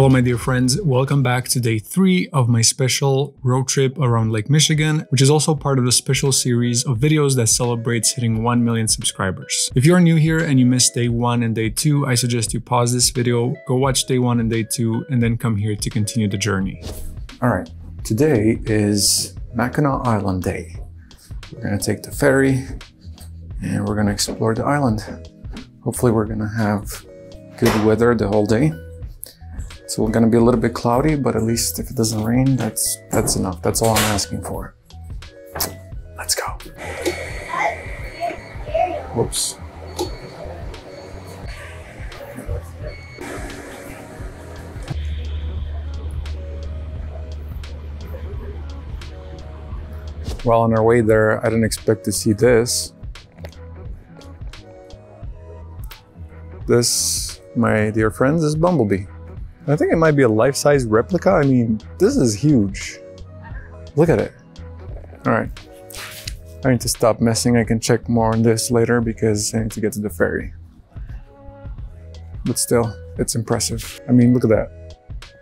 Hello, my dear friends. Welcome back to day three of my special road trip around Lake Michigan, which is also part of the special series of videos that celebrates hitting 1 million subscribers. If you are new here and you missed day one and day two, I suggest you pause this video, go watch day one and day two, and then come here to continue the journey. All right, today is Mackinac Island Day. We're gonna take the ferry and we're gonna explore the island. Hopefully we're gonna have good weather the whole day. So we're gonna be a little bit cloudy, but at least if it doesn't rain, that's that's enough. That's all I'm asking for. Let's go. Whoops. While on our way there, I didn't expect to see this. This, my dear friends, is Bumblebee. I think it might be a life-size replica. I mean, this is huge. Look at it. All right. I need to stop messing. I can check more on this later because I need to get to the ferry. But still, it's impressive. I mean, look at that.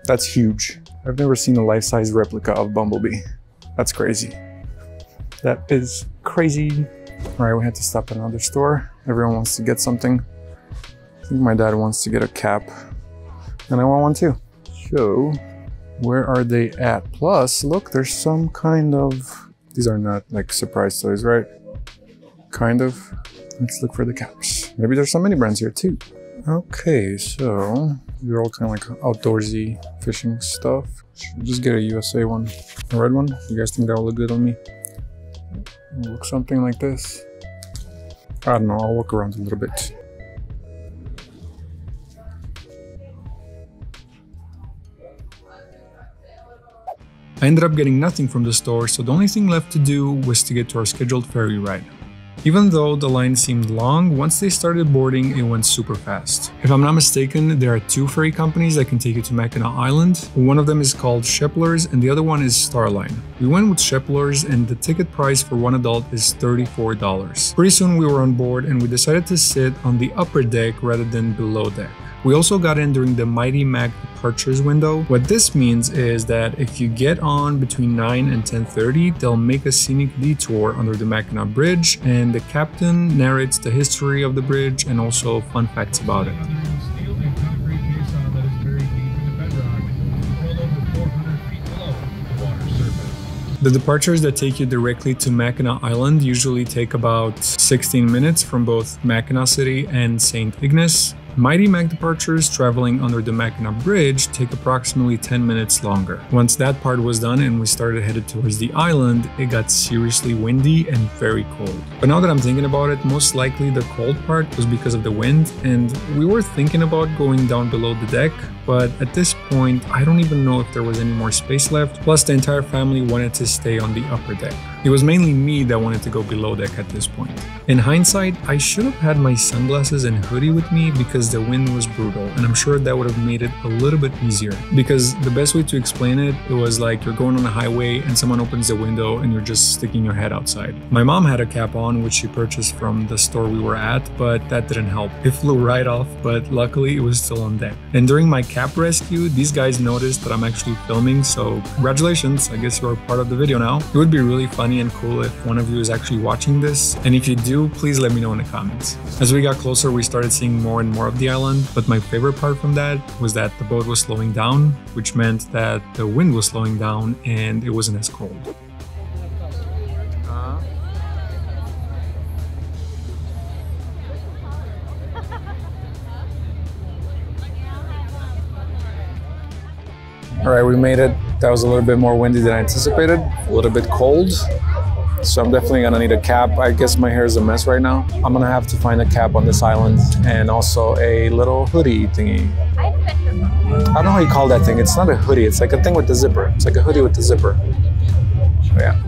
That's huge. I've never seen a life-size replica of Bumblebee. That's crazy. That is crazy. All right, we had to stop at another store. Everyone wants to get something. I think my dad wants to get a cap and I want one too. So where are they at? Plus, look, there's some kind of, these are not like surprise toys, right? Kind of. Let's look for the caps. Maybe there's some mini brands here too. Okay, so they're all kind of like outdoorsy fishing stuff. Should just get a USA one, a red one. You guys think that will look good on me? look something like this. I don't know, I'll walk around a little bit. I ended up getting nothing from the store, so the only thing left to do was to get to our scheduled ferry ride. Even though the line seemed long, once they started boarding, it went super fast. If I'm not mistaken, there are two ferry companies that can take you to Mackinac Island. One of them is called Shepler's and the other one is Star Line. We went with Shepler's and the ticket price for one adult is $34. Pretty soon we were on board and we decided to sit on the upper deck rather than below deck. We also got in during the Mighty Mac departures window. What this means is that if you get on between 9 and 10.30, they'll make a scenic detour under the Mackinac Bridge and the captain narrates the history of the bridge and also fun facts about it. The departures that take you directly to Mackinac Island usually take about 16 minutes from both Mackinac City and St. Ignace. Mighty Mac departures traveling under the Mackinac Bridge take approximately 10 minutes longer. Once that part was done and we started headed towards the island, it got seriously windy and very cold. But now that I'm thinking about it, most likely the cold part was because of the wind and we were thinking about going down below the deck, but at this point, I don't even know if there was any more space left, plus the entire family wanted to stay on the upper deck. It was mainly me that wanted to go below deck at this point. In hindsight, I should have had my sunglasses and hoodie with me because the wind was brutal, and I'm sure that would have made it a little bit easier. Because the best way to explain it, it was like you're going on a highway and someone opens the window and you're just sticking your head outside. My mom had a cap on, which she purchased from the store we were at, but that didn't help. It flew right off, but luckily it was still on deck. And during my cap rescue, these guys noticed that I'm actually filming, so congratulations, I guess you're part of the video now. It would be really fun and cool if one of you is actually watching this. And if you do, please let me know in the comments. As we got closer, we started seeing more and more of the island, but my favorite part from that was that the boat was slowing down, which meant that the wind was slowing down and it wasn't as cold. All right, we made it. That was a little bit more windy than I anticipated, a little bit cold. So I'm definitely gonna need a cap. I guess my hair is a mess right now. I'm gonna have to find a cap on this island and also a little hoodie thingy. I don't know how you call that thing. It's not a hoodie, it's like a thing with the zipper. It's like a hoodie with the zipper. So yeah.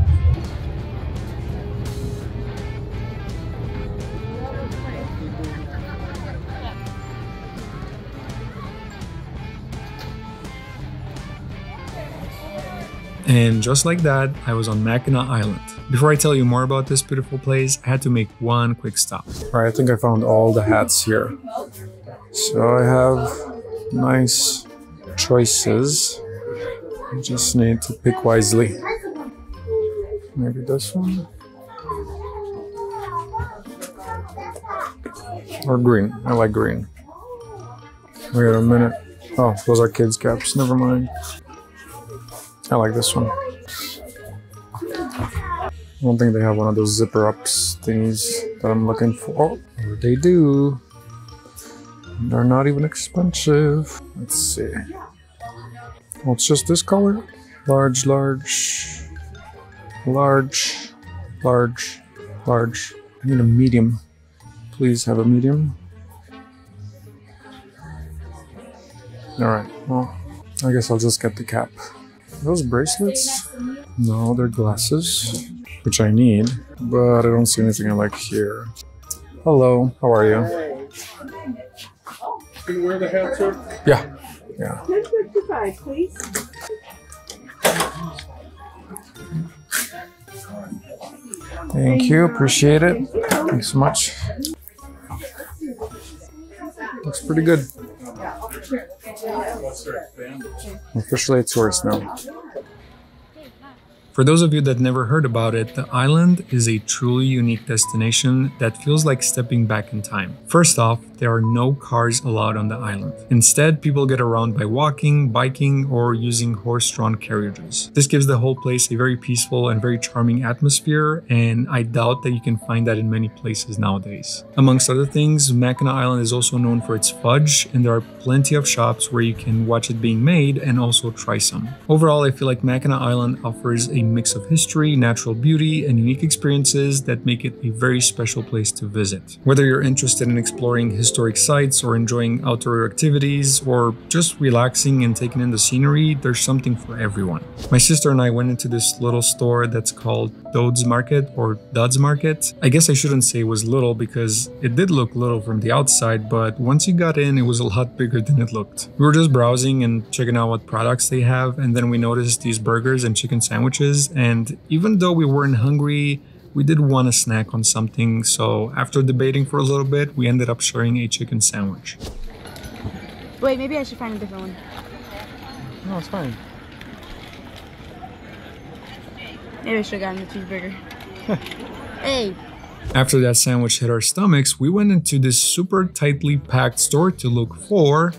And just like that, I was on Mackinac Island. Before I tell you more about this beautiful place, I had to make one quick stop. All right, I think I found all the hats here. So I have nice choices. You just need to pick wisely. Maybe this one. Or green. I like green. Wait a minute. Oh, those are kids' caps. Never mind. I like this one. I don't think they have one of those zipper ups things that I'm looking for. Oh, they do. They're not even expensive. Let's see. Well, it's just this color. Large, large, large, large, large. I need a medium. Please have a medium. Alright, well, I guess I'll just get the cap. Those bracelets? No, they're glasses, which I need, but I don't see anything I like here. Hello, how are you? Can you wear the hat, sir? Yeah, yeah. 1055, please. Thank you, appreciate it. Thanks so much. Looks pretty good. Officially a tourist now. For those of you that never heard about it, the island is a truly unique destination that feels like stepping back in time. First off, there are no cars allowed on the island. Instead, people get around by walking, biking, or using horse-drawn carriages. This gives the whole place a very peaceful and very charming atmosphere, and I doubt that you can find that in many places nowadays. Amongst other things, Mackinac Island is also known for its fudge, and there are plenty of shops where you can watch it being made and also try some. Overall, I feel like Mackinac Island offers a mix of history, natural beauty, and unique experiences that make it a very special place to visit. Whether you're interested in exploring historic sites or enjoying outdoor activities or just relaxing and taking in the scenery, there's something for everyone. My sister and I went into this little store that's called Dodds Market or Dodds Market. I guess I shouldn't say it was little because it did look little from the outside, but once you got in, it was a lot bigger than it looked. We were just browsing and checking out what products they have, and then we noticed these burgers and chicken sandwiches. And even though we weren't hungry, we did want a snack on something, so after debating for a little bit, we ended up sharing a chicken sandwich. Wait, maybe I should find a different one. No, it's fine. Maybe I should have gotten the cheeseburger. hey, After that sandwich hit our stomachs, we went into this super tightly packed store to look for,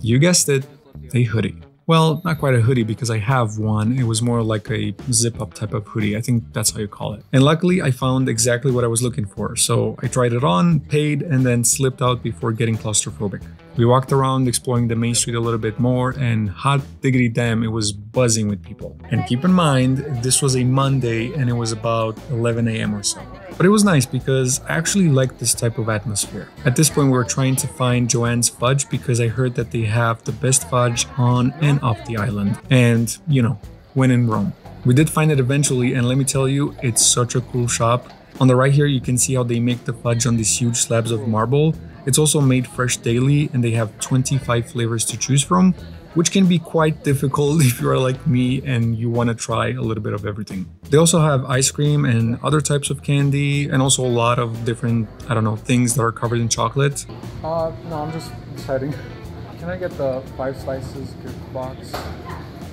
you guessed it, a hoodie. Well, not quite a hoodie because I have one. It was more like a zip up type of hoodie. I think that's how you call it. And luckily, I found exactly what I was looking for. So I tried it on, paid, and then slipped out before getting claustrophobic. We walked around exploring the main street a little bit more, and hot diggity damn, it was buzzing with people. And keep in mind, this was a Monday and it was about 11 a.m. or so. But it was nice because I actually liked this type of atmosphere. At this point, we were trying to find JoAnn's Fudge because I heard that they have the best fudge on and off the island. And, you know, when in Rome. We did find it eventually, and let me tell you, it's such a cool shop. On the right here, you can see how they make the fudge on these huge slabs of marble. It's also made fresh daily, and they have 25 flavors to choose from, which can be quite difficult if you are like me and you want to try a little bit of everything. They also have ice cream and other types of candy, and also a lot of different, I don't know, things that are covered in chocolate. Uh, no, I'm just deciding. Can I get the five slices gift box?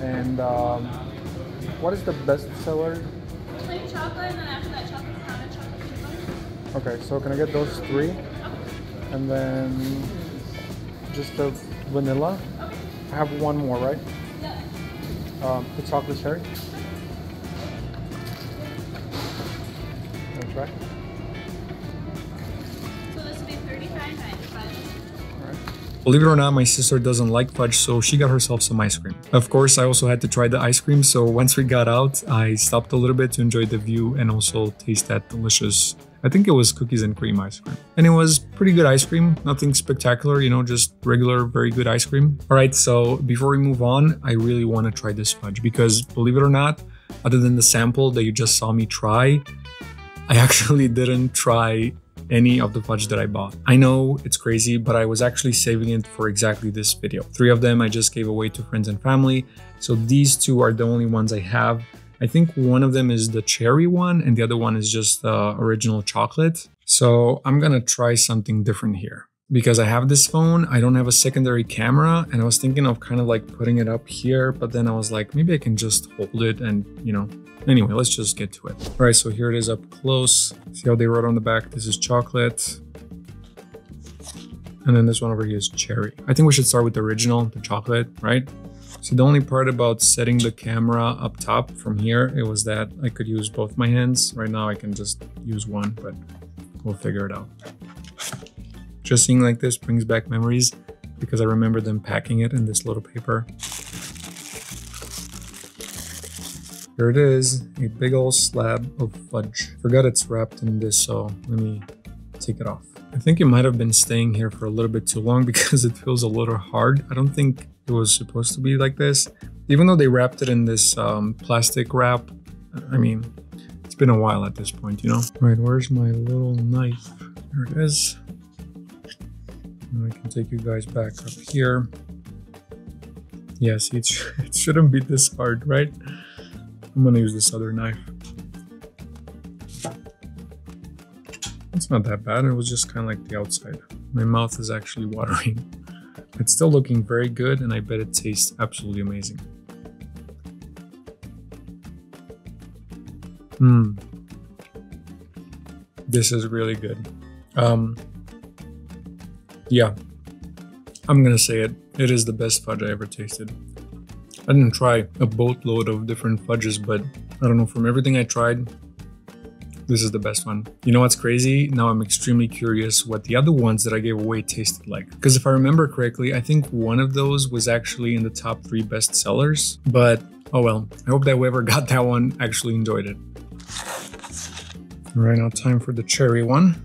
And um, what is the best seller? plain chocolate, and then after that chocolate powder chocolate chip. Okay, so can I get those three? And then just the vanilla. I have one more, right? Um, the chocolate cherry. Thirty-five ninety-five. Believe it or not, my sister doesn't like fudge, so she got herself some ice cream. Of course, I also had to try the ice cream, so once we got out, I stopped a little bit to enjoy the view and also taste that delicious. I think it was cookies and cream ice cream. And it was pretty good ice cream, nothing spectacular, you know, just regular, very good ice cream. All right, so before we move on, I really want to try this fudge because believe it or not, other than the sample that you just saw me try, I actually didn't try any of the fudge that I bought. I know it's crazy, but I was actually saving it for exactly this video. Three of them I just gave away to friends and family. So these two are the only ones I have. I think one of them is the cherry one and the other one is just the original chocolate. So I'm gonna try something different here. because I have this phone, I don't have a secondary camera, and I was thinking of kind of like putting it up here, but then I was like, maybe I can just hold it and, you know, anyway, let's just get to it. All right, so here it is up close. See how they wrote on the back, this is chocolate. And then this one over here is cherry. I think we should start with the original, the chocolate, right? So the only part about setting the camera up top from here, it was that I could use both my hands. Right now I can just use one, but we'll figure it out. Just seeing like this brings back memories because I remember them packing it in this little paper. Here it is, a big old slab of fudge. Forgot it's wrapped in this, so let me take it off. I think it might have been staying here for a little bit too long because it feels a little hard. I don't think was supposed to be like this. Even though they wrapped it in this um, plastic wrap, I mean, it's been a while at this point, you know? Right, where's my little knife? There it is. And I can take you guys back up here. Yes, sh it shouldn't be this hard, right? I'm gonna use this other knife. It's not that bad, it was just kind of like the outside. My mouth is actually watering. It's still looking very good and I bet it tastes absolutely amazing. Mmm. This is really good. Um, yeah, I'm gonna say it. It is the best fudge I ever tasted. I didn't try a boatload of different fudges, but I don't know, from everything I tried, this is the best one. You know what's crazy? Now I'm extremely curious what the other ones that I gave away tasted like. Because if I remember correctly, I think one of those was actually in the top three best sellers. But oh well, I hope that whoever got that one actually enjoyed it. All right, now time for the cherry one.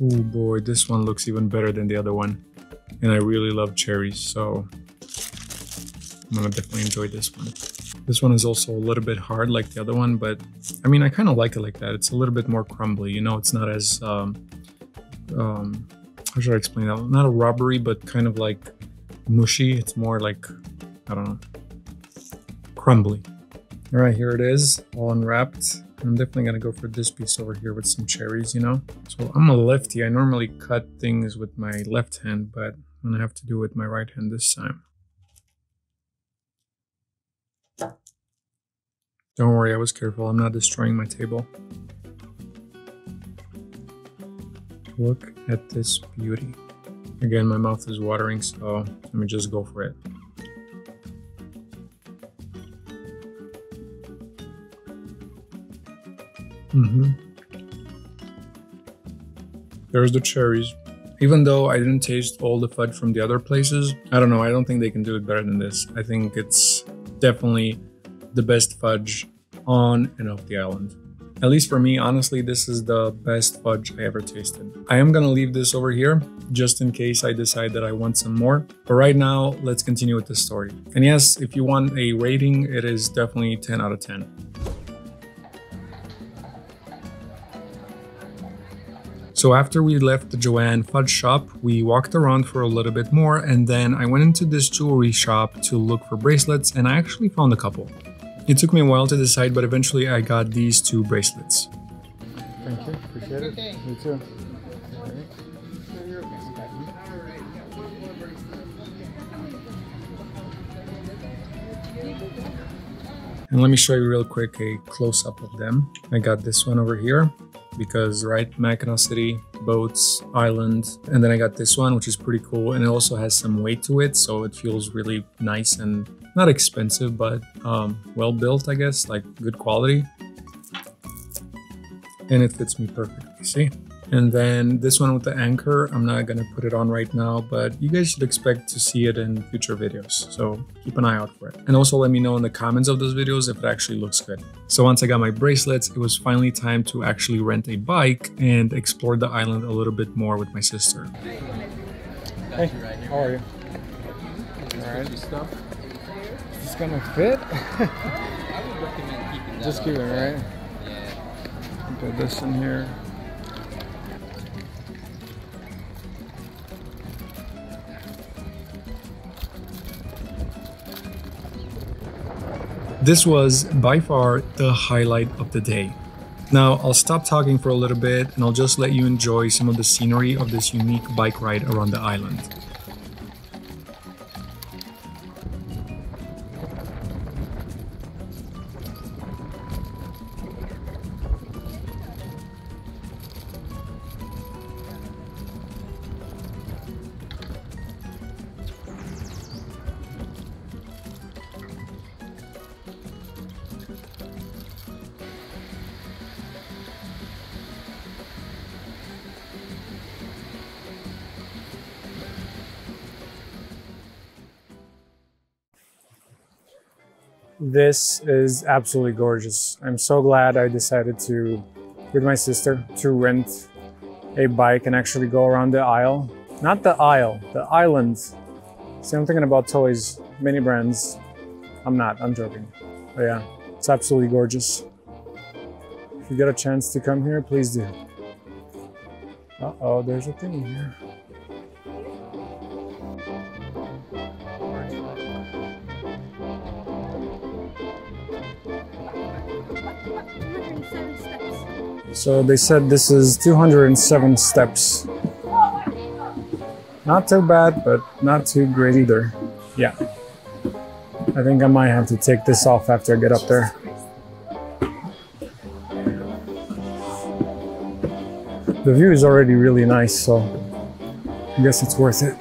Oh boy, this one looks even better than the other one. And I really love cherries, so I'm gonna definitely enjoy this one. This one is also a little bit hard like the other one, but I mean, I kind of like it like that. It's a little bit more crumbly, you know, it's not as, um, um, how should I explain that? Not a rubbery, but kind of like mushy. It's more like, I don't know, crumbly. All right, here it is, all unwrapped. I'm definitely gonna go for this piece over here with some cherries, you know? So I'm a lefty. I normally cut things with my left hand, but I'm gonna have to do it with my right hand this time. Don't worry, I was careful. I'm not destroying my table. Look at this beauty. Again, my mouth is watering, so let me just go for it. Mm-hmm. There's the cherries. Even though I didn't taste all the fudge from the other places, I don't know, I don't think they can do it better than this. I think it's definitely the best fudge on and off the island. At least for me, honestly, this is the best fudge I ever tasted. I am gonna leave this over here just in case I decide that I want some more. But right now, let's continue with the story. And yes, if you want a rating, it is definitely 10 out of 10. So after we left the JoAnn Fudge shop, we walked around for a little bit more and then I went into this jewelry shop to look for bracelets and I actually found a couple. It took me a while to decide, but eventually I got these two bracelets. Thank you. Appreciate it. Okay. You too. And let me show you real quick a close-up of them. I got this one over here because right Mackinac City, boats, island, and then I got this one which is pretty cool and it also has some weight to it so it feels really nice and not expensive but um, well built I guess like good quality. And it fits me perfectly see and then this one with the anchor, I'm not gonna put it on right now, but you guys should expect to see it in future videos. So keep an eye out for it. And also let me know in the comments of those videos if it actually looks good. So once I got my bracelets, it was finally time to actually rent a bike and explore the island a little bit more with my sister. Hey, how are you? Alright. Is this gonna fit? I would recommend keeping that. Just keep it, right? Yeah. Put this in here. This was by far the highlight of the day. Now, I'll stop talking for a little bit and I'll just let you enjoy some of the scenery of this unique bike ride around the island. This is absolutely gorgeous. I'm so glad I decided to, with my sister, to rent a bike and actually go around the aisle. Not the aisle, the island. See, I'm thinking about toys, mini brands. I'm not, I'm joking. But yeah, it's absolutely gorgeous. If you get a chance to come here, please do. Uh-oh, there's a thing here. So they said this is 207 steps. Not too bad, but not too great either. Yeah. I think I might have to take this off after I get up there. The view is already really nice, so I guess it's worth it.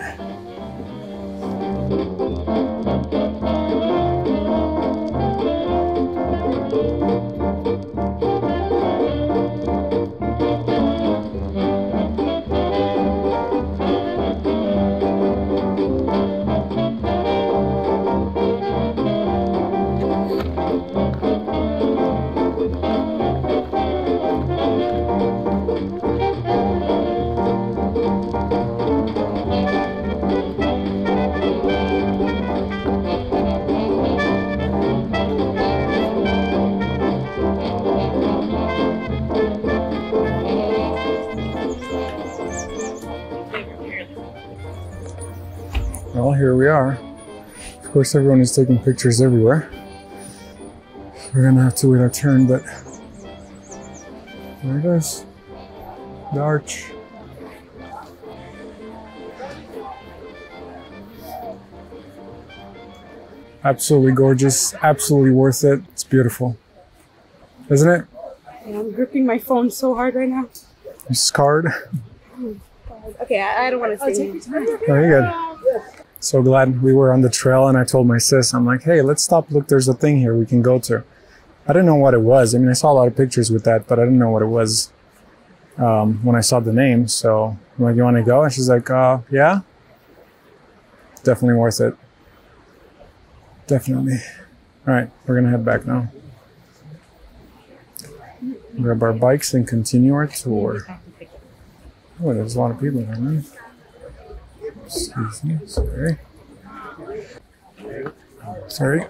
Course, everyone is taking pictures everywhere. We're gonna have to wait our turn, but there it is. The arch. Absolutely gorgeous, absolutely worth it. It's beautiful. Isn't it? And I'm gripping my phone so hard right now. You scarred. Oh, okay, I, I don't want to say Very good. So glad we were on the trail, and I told my sis, I'm like, hey, let's stop. Look, there's a thing here we can go to. I didn't know what it was. I mean, I saw a lot of pictures with that, but I didn't know what it was um, when I saw the name. So I'm like, you want to go? And she's like, uh, yeah. Definitely worth it. Definitely. All right, we're gonna head back now. Grab our bikes and continue our tour. Oh, there's a lot of people here, man. Excuse me, sorry. Sorry.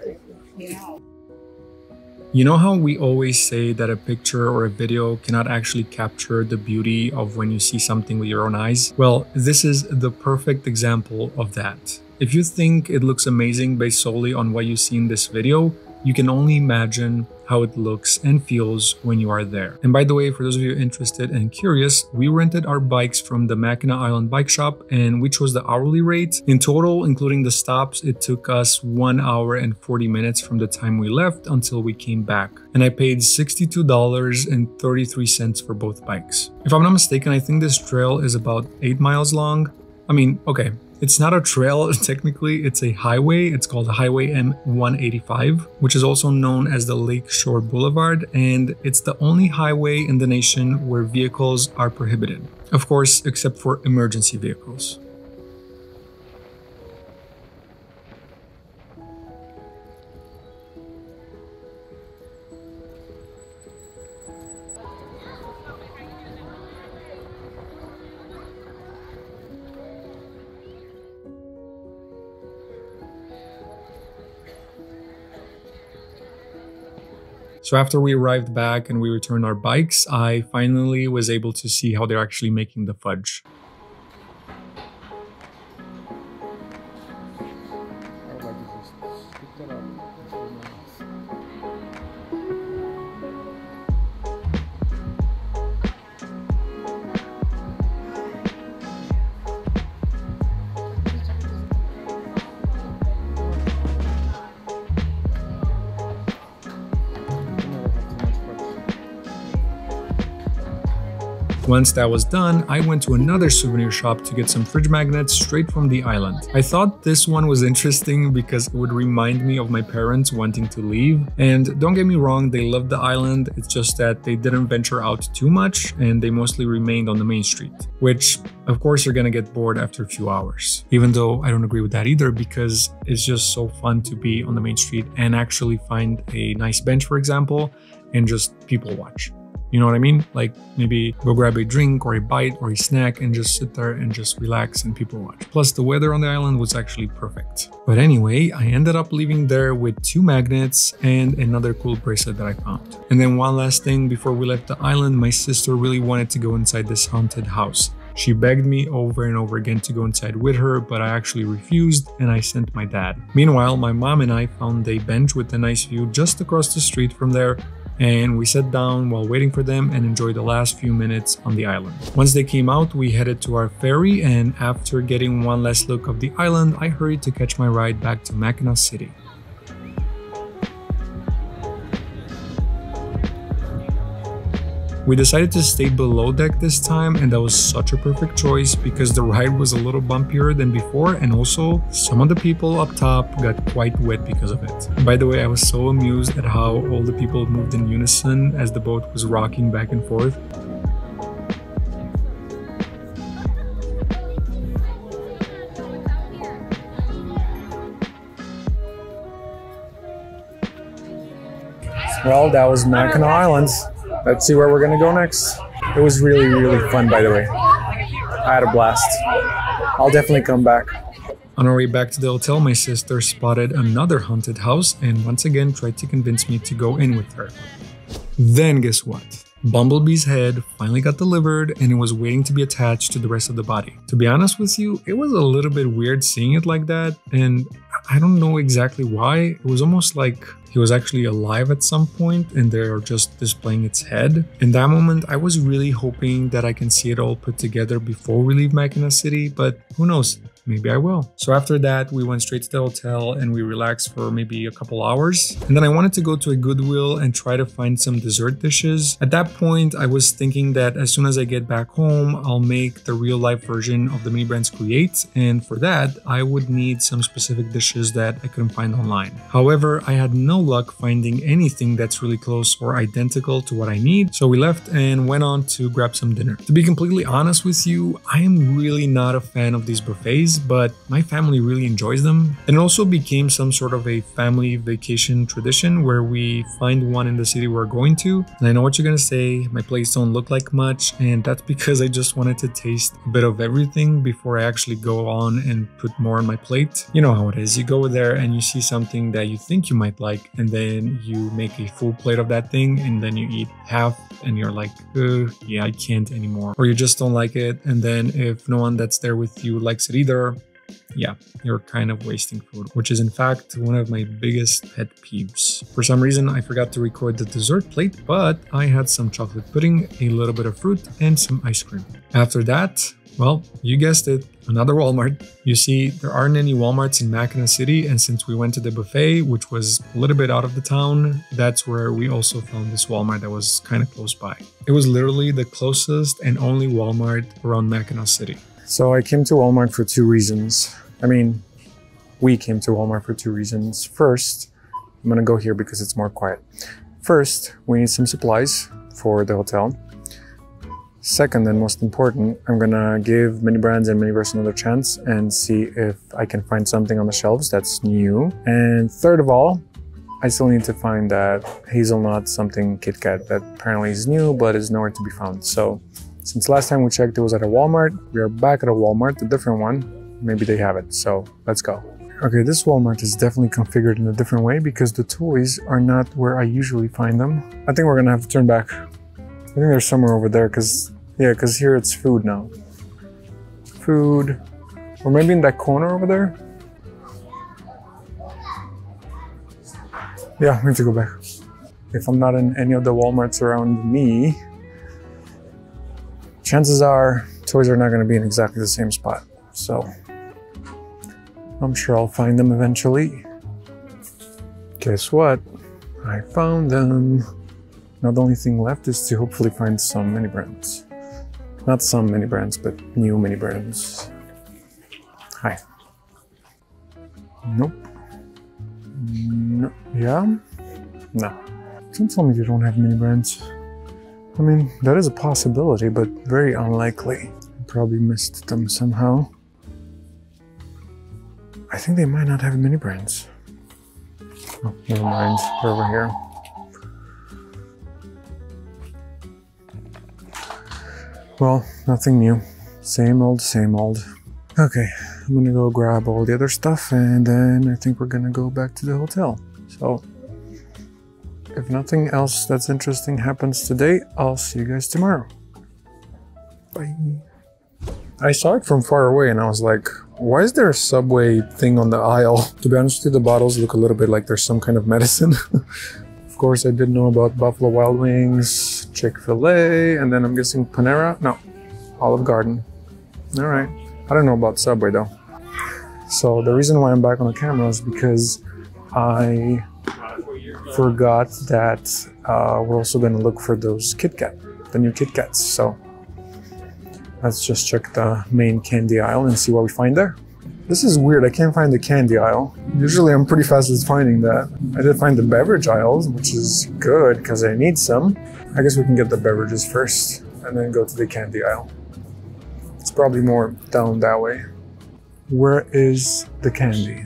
You know how we always say that a picture or a video cannot actually capture the beauty of when you see something with your own eyes? Well, this is the perfect example of that. If you think it looks amazing based solely on what you see in this video, you can only imagine how it looks and feels when you are there. And by the way, for those of you interested and curious, we rented our bikes from the Mackinac Island Bike Shop and which was the hourly rate. In total, including the stops, it took us 1 hour and 40 minutes from the time we left until we came back. And I paid $62.33 for both bikes. If I'm not mistaken, I think this trail is about 8 miles long. I mean, okay, it's not a trail technically, it's a highway. It's called Highway M185, which is also known as the Lakeshore Boulevard, and it's the only highway in the nation where vehicles are prohibited. Of course, except for emergency vehicles. So after we arrived back and we returned our bikes, I finally was able to see how they're actually making the fudge. Once that was done, I went to another souvenir shop to get some fridge magnets straight from the island. I thought this one was interesting because it would remind me of my parents wanting to leave. And don't get me wrong, they loved the island, it's just that they didn't venture out too much and they mostly remained on the main street, which of course you're gonna get bored after a few hours. Even though I don't agree with that either because it's just so fun to be on the main street and actually find a nice bench, for example, and just people watch. You know what I mean? Like maybe go grab a drink or a bite or a snack and just sit there and just relax and people watch. Plus, the weather on the island was actually perfect. But anyway, I ended up leaving there with two magnets and another cool bracelet that I found. And then one last thing before we left the island, my sister really wanted to go inside this haunted house. She begged me over and over again to go inside with her, but I actually refused and I sent my dad. Meanwhile, my mom and I found a bench with a nice view just across the street from there and we sat down while waiting for them and enjoyed the last few minutes on the island. Once they came out, we headed to our ferry, and after getting one last look of the island, I hurried to catch my ride back to Mackinac City. We decided to stay below deck this time and that was such a perfect choice because the ride was a little bumpier than before and also some of the people up top got quite wet because of it. By the way, I was so amused at how all the people moved in unison as the boat was rocking back and forth. Well, that was Mackinac Islands. Let's see where we're gonna go next. It was really, really fun, by the way. I had a blast. I'll definitely come back. On our way back to the hotel, my sister spotted another haunted house and once again tried to convince me to go in with her. Then guess what? Bumblebee's head finally got delivered and it was waiting to be attached to the rest of the body. To be honest with you, it was a little bit weird seeing it like that and I don't know exactly why. It was almost like he was actually alive at some point and they're just displaying its head. In that moment, I was really hoping that I can see it all put together before we leave Mackinac City, but who knows? Maybe I will. So after that, we went straight to the hotel and we relaxed for maybe a couple hours. And then I wanted to go to a Goodwill and try to find some dessert dishes. At that point, I was thinking that as soon as I get back home, I'll make the real life version of the Mini Brands Create. And for that, I would need some specific dishes that I couldn't find online. However, I had no luck finding anything that's really close or identical to what I need. So we left and went on to grab some dinner. To be completely honest with you, I am really not a fan of these buffets but my family really enjoys them. And it also became some sort of a family vacation tradition where we find one in the city we're going to. And I know what you're gonna say, my plates don't look like much, and that's because I just wanted to taste a bit of everything before I actually go on and put more on my plate. You know how it is. You go there and you see something that you think you might like, and then you make a full plate of that thing, and then you eat half, and you're like, yeah, I can't anymore. Or you just don't like it, and then if no one that's there with you likes it either, yeah, you're kind of wasting food, which is in fact one of my biggest pet peeves. For some reason, I forgot to record the dessert plate, but I had some chocolate pudding, a little bit of fruit, and some ice cream. After that, well, you guessed it, another Walmart. You see, there aren't any Walmarts in Mackinac City, and since we went to the buffet, which was a little bit out of the town, that's where we also found this Walmart that was kind of close by. It was literally the closest and only Walmart around Mackinac City. So I came to Walmart for two reasons. I mean, we came to Walmart for two reasons. First, I'm gonna go here because it's more quiet. First, we need some supplies for the hotel. Second, and most important, I'm gonna give Mini Brands and Miniverse another chance and see if I can find something on the shelves that's new. And third of all, I still need to find that hazelnut something Kit Kat that apparently is new but is nowhere to be found. So since last time we checked, it was at a Walmart. We are back at a Walmart, a different one. Maybe they have it. So let's go. Okay, this Walmart is definitely configured in a different way because the toys are not where I usually find them. I think we're gonna have to turn back. I think they're somewhere over there because, yeah, because here it's food now. Food. Or maybe in that corner over there. Yeah, we need to go back. If I'm not in any of the Walmarts around me, chances are toys are not going to be in exactly the same spot. So I'm sure I'll find them eventually. Guess what? I found them. Now the only thing left is to hopefully find some mini brands. Not some mini brands, but new mini brands. Hi. Nope. No. Yeah? No. Don't tell me you don't have mini brands. I mean, that is a possibility, but very unlikely. Probably missed them somehow. I think they might not have mini brands. Oh, never mind. They're over here. Well, nothing new. Same old, same old. Okay, I'm gonna go grab all the other stuff and then I think we're gonna go back to the hotel. So, if nothing else that's interesting happens today, I'll see you guys tomorrow. Bye. I saw it from far away and I was like, why is there a subway thing on the aisle? To be honest with you, the bottles look a little bit like there's some kind of medicine. of course, I did know about Buffalo Wild Wings, Chick fil A, and then I'm guessing Panera? No, Olive Garden. All right. I don't know about Subway though. So the reason why I'm back on the camera is because I forgot that uh, we're also going to look for those Kit Kat, the new Kit Kats. So let's just check the main candy aisle and see what we find there. This is weird. I can't find the candy aisle. Usually I'm pretty fast at finding that. I did find the beverage aisles, which is good because I need some. I guess we can get the beverages first and then go to the candy aisle. It's probably more down that way. Where is the candy?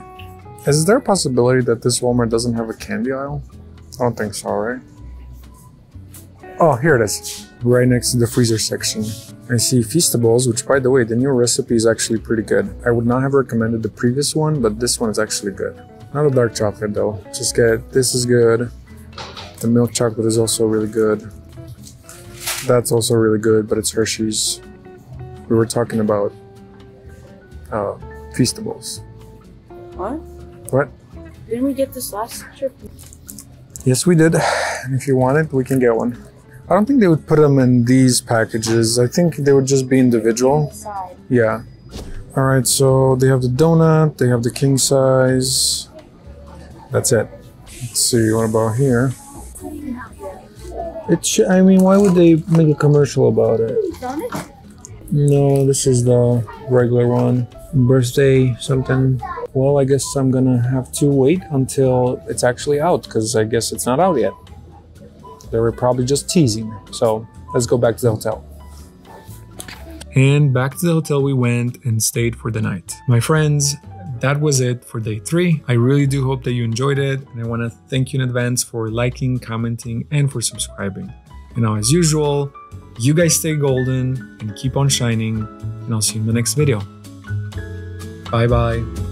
Is there a possibility that this Walmart doesn't have a candy aisle? I don't think so, right? Oh, here it is. Right next to the freezer section. I see Feastables, which by the way, the new recipe is actually pretty good. I would not have recommended the previous one, but this one is actually good. Not a dark chocolate though. Just get, this is good. The milk chocolate is also really good. That's also really good, but it's Hershey's. We were talking about uh, Feastables. What? What? Didn't we get this last trip? Yes, we did. And if you want it, we can get one. I don't think they would put them in these packages. I think they would just be individual. Yeah. All right, so they have the donut, they have the king size. That's it. Let's see what about here. It sh- I mean, why would they make a commercial about it? No, this is the regular one. Birthday something. Well, I guess I'm gonna have to wait until it's actually out because I guess it's not out yet. They were probably just teasing. So let's go back to the hotel. And back to the hotel we went and stayed for the night. My friends, that was it for day three. I really do hope that you enjoyed it, and I want to thank you in advance for liking, commenting, and for subscribing. And now, as usual, you guys stay golden and keep on shining, and I'll see you in the next video. Bye bye.